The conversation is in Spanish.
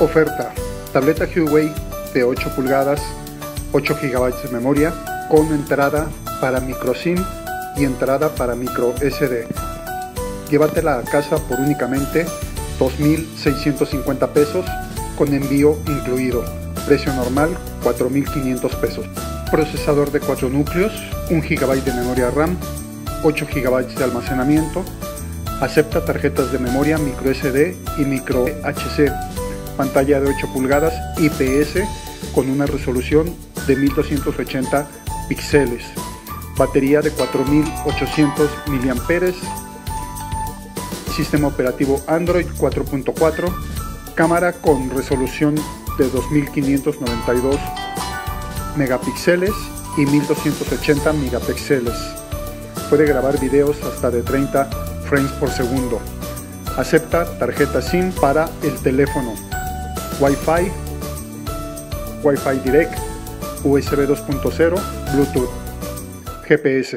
Oferta. Tableta Huawei de 8 pulgadas, 8 GB de memoria, con entrada para micro SIM y entrada para micro SD. Llévatela a casa por únicamente 2.650 pesos con envío incluido. Precio normal 4.500 pesos. Procesador de 4 núcleos, 1 GB de memoria RAM, 8 GB de almacenamiento. Acepta tarjetas de memoria micro SD y micro HC. Pantalla de 8 pulgadas IPS con una resolución de 1280 píxeles. Batería de 4800 mAh. Sistema operativo Android 4.4. Cámara con resolución de 2592 megapíxeles y 1280 megapíxeles. Puede grabar videos hasta de 30 frames por segundo. Acepta tarjeta SIM para el teléfono. Wi-Fi, Wi-Fi Direct, USB 2.0, Bluetooth, GPS.